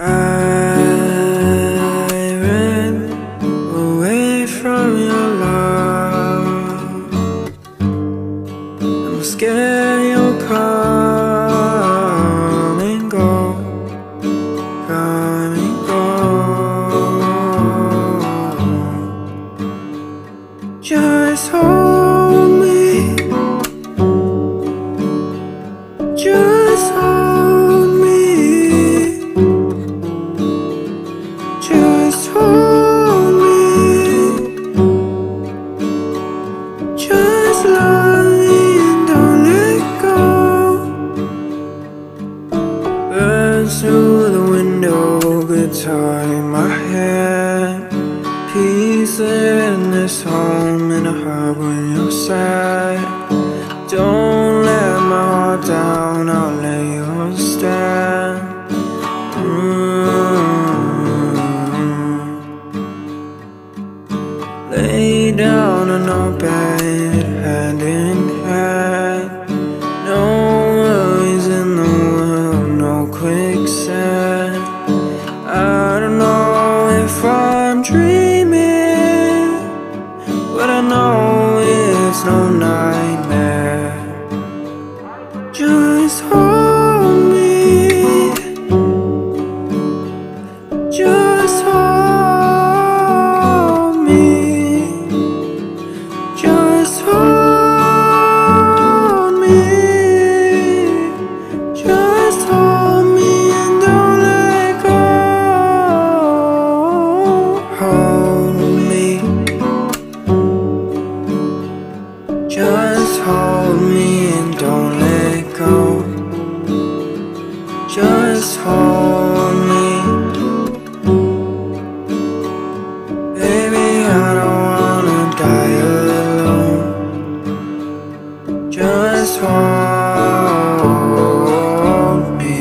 I ran away from your love. I'm scared you'll come and go, come and go. Just hold just hold me, just love me and don't let go. Burns through the window, guitar in my hand. Peace in this home in a heart when you're sad. Don't let my heart down, I'll let you stand. Lay down on our bed, hand in hand. No worries in the world, no quicksand. I don't know if I'm dreaming, but I know it's no nightmare. Just hold me, just just hold me and don't let go. Just hold me. Baby, I don't wanna die alone. Just hold me.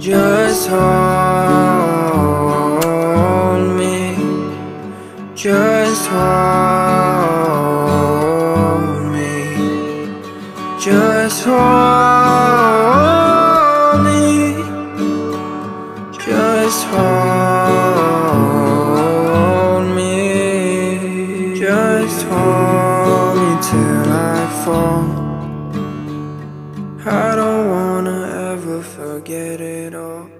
Just hold me. Just hold Just hold me. Just hold me. Just hold me till I fall. I don't wanna ever forget it all.